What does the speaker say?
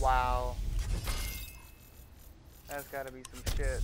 Wow. That's gotta be some shit.